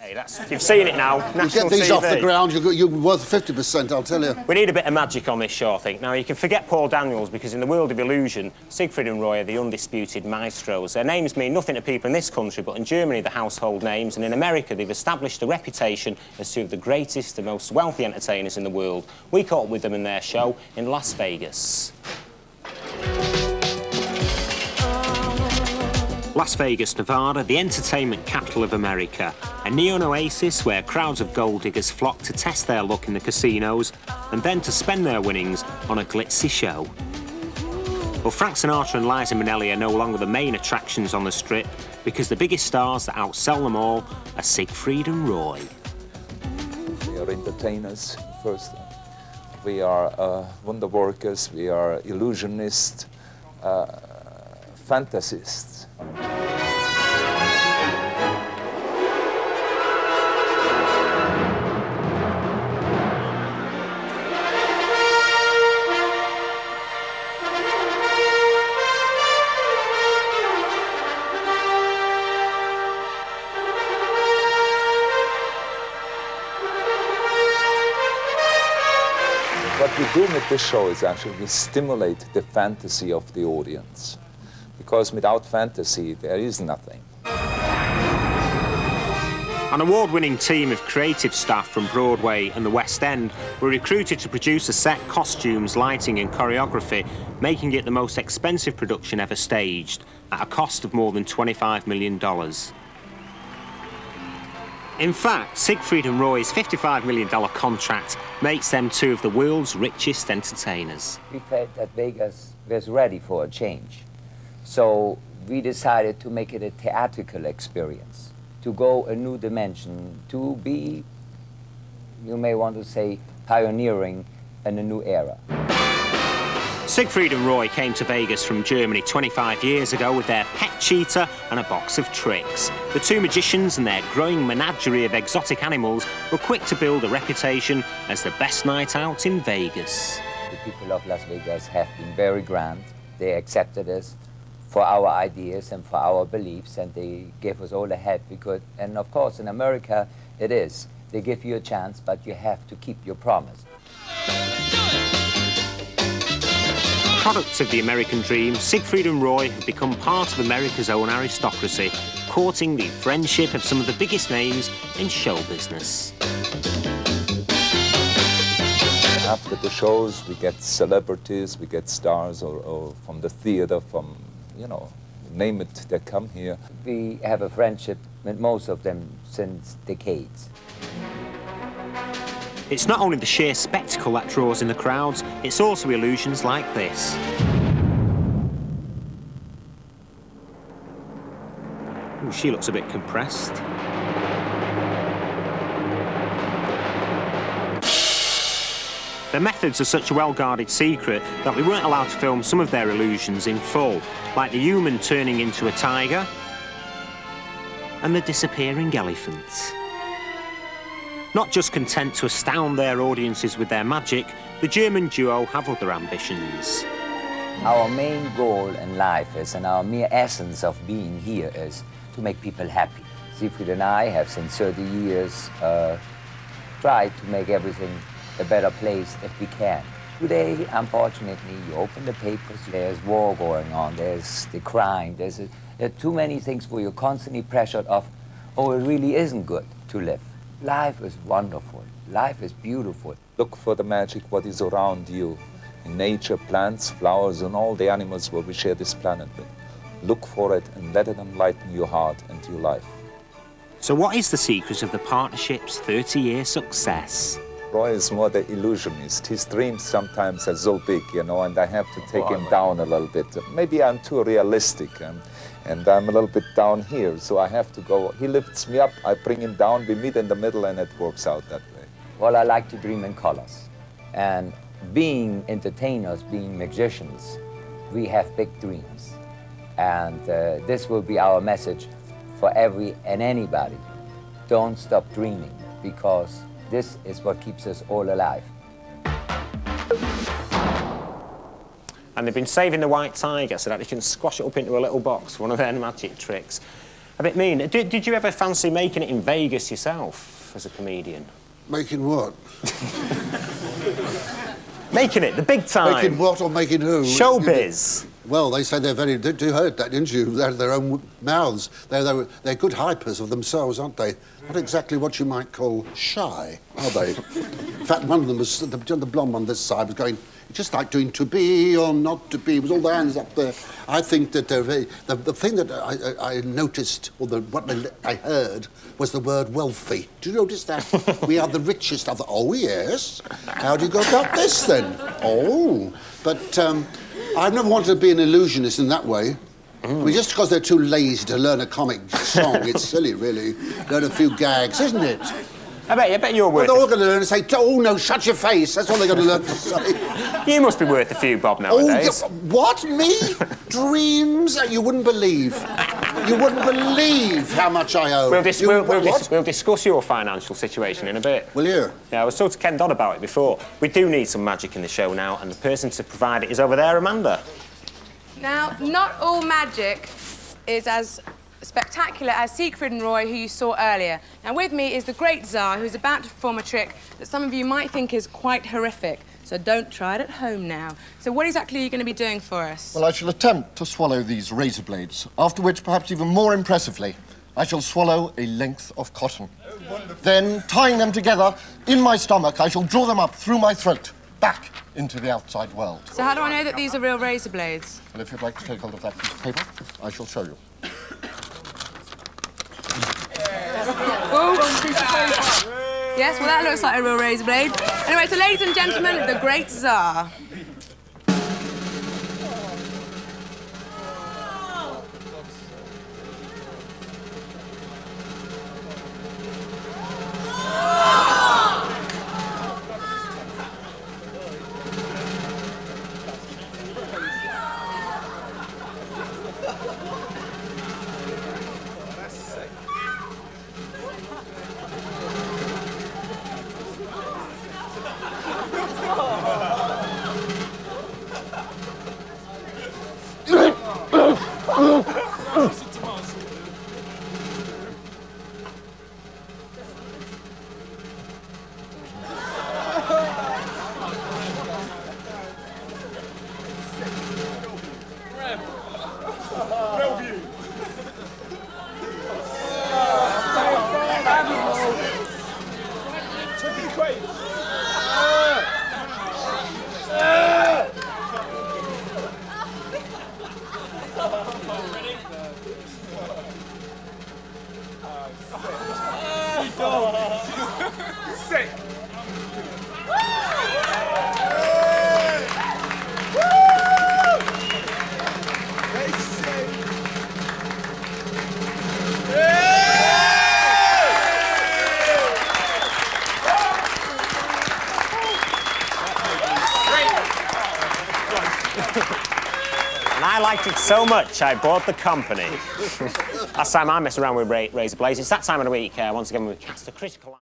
Hey, that's, you've seen it now. You get these TV. off the ground, you're, you're worth 50%, I'll tell you. We need a bit of magic on this show, I think. Now, you can forget Paul Daniels because in the world of illusion, Siegfried and Roy are the undisputed maestros. Their names mean nothing to people in this country, but in Germany, they're household names, and in America, they've established a reputation as two of the greatest and most wealthy entertainers in the world. We caught up with them in their show in Las Vegas. Las Vegas, Nevada, the entertainment capital of America. A neon oasis where crowds of gold diggers flock to test their luck in the casinos and then to spend their winnings on a glitzy show. Well, Frank Sinatra and Liza Minnelli are no longer the main attractions on the strip because the biggest stars that outsell them all are Siegfried and Roy. We are entertainers first. We are uh, wonder workers. We are illusionists, uh, fantasists. What we do with this show is actually we stimulate the fantasy of the audience. Because without fantasy, there is nothing. An award-winning team of creative staff from Broadway and the West End were recruited to produce a set, costumes, lighting and choreography, making it the most expensive production ever staged, at a cost of more than $25 million. In fact, Siegfried and Roy's $55 million contract makes them two of the world's richest entertainers. We felt that Vegas was ready for a change. So we decided to make it a theatrical experience, to go a new dimension, to be, you may want to say, pioneering in a new era. Siegfried and Roy came to Vegas from Germany 25 years ago with their pet cheetah and a box of tricks. The two magicians and their growing menagerie of exotic animals were quick to build a reputation as the best night out in Vegas. The people of Las Vegas have been very grand. They accepted us for our ideas and for our beliefs, and they gave us all the help we could. And of course, in America, it is. They give you a chance, but you have to keep your promise. Products of the American dream, Siegfried and Roy have become part of America's own aristocracy, courting the friendship of some of the biggest names in show business. After the shows, we get celebrities, we get stars, or, or from the theater, from, you know, name it, they come here. We have a friendship with most of them since decades. It's not only the sheer spectacle that draws in the crowds, it's also illusions like this. Ooh, she looks a bit compressed. Their methods are such a well-guarded secret that we weren't allowed to film some of their illusions in full, like the human turning into a tiger and the disappearing elephant. Not just content to astound their audiences with their magic, the German duo have other ambitions. Our main goal in life is, and our mere essence of being here is to make people happy. Siegfried and I have since 30 years uh, tried to make everything a better place if we can. Today, unfortunately, you open the papers, there's war going on, there's the crime, there's a, there are too many things where you're constantly pressured of, oh, it really isn't good to live. Life is wonderful. Life is beautiful. Look for the magic what is around you. In nature, plants, flowers, and all the animals where we share this planet with. Look for it and let it enlighten your heart and your life. So what is the secret of the partnership's 30-year success? Roy is more the illusionist. His dreams sometimes are so big, you know, and I have to take him down a little bit. Maybe I'm too realistic, and, and I'm a little bit down here, so I have to go. He lifts me up, I bring him down, we meet in the middle, and it works out that way. Well, I like to dream in colors. And being entertainers, being magicians, we have big dreams. And uh, this will be our message for every and anybody. Don't stop dreaming because this is what keeps us all alive. And they've been saving the white tiger so that they can squash it up into a little box, one of their magic tricks. A bit mean. Did, did you ever fancy making it in Vegas yourself as a comedian? Making what? Making it, the big time. Making what or making who? Showbiz. Well, they say they're very. Did you heard that, didn't you? They're their own mouths. They're, they're, they're good hypers of themselves, aren't they? Not exactly what you might call shy, are they? In fact, one of them was the, the blonde one this side was going. Just like doing to be or not to be, with all the hands up there. I think that very, the, the thing that I, I, I noticed, or the, what I heard, was the word wealthy. Do you notice that? we are the richest of the. Oh, yes. How do you go about this then? Oh. But um, I've never wanted to be an illusionist in that way. Mm. I mean, just because they're too lazy to learn a comic song, it's silly, really. Learn a few gags, isn't it? I bet, I bet you're worth. Well, they're all going to learn to say, "Oh no, shut your face." That's all they're going to learn to say. You must be worth a few bob nowadays. Oh, what me? Dreams that you wouldn't believe. You wouldn't believe how much I owe. We'll, dis you, we'll, we'll, dis we'll, discuss your financial situation in a bit. Will you? Yeah, I was talking to Ken Dodd about it before. We do need some magic in the show now, and the person to provide it is over there, Amanda. Now, not all magic is as spectacular as Siegfried and Roy, who you saw earlier. Now, with me is the great Xar, who's about to perform a trick that some of you might think is quite horrific. So don't try it at home now. So what exactly are you going to be doing for us? Well, I shall attempt to swallow these razor blades, after which, perhaps even more impressively, I shall swallow a length of cotton. Oh, then, tying them together in my stomach, I shall draw them up through my throat, back into the outside world. So how do I know that these are real razor blades? Well, if you'd like to take hold of that piece of paper, I shall show you. Yes, well, that looks like a real razor blade. Anyway, so ladies and gentlemen, the Great Xar. Queen. Sick. And I liked it so much, I bought the company. Last time I mess around with razor blades, it's that time of the week, uh, once again, we cast a critical...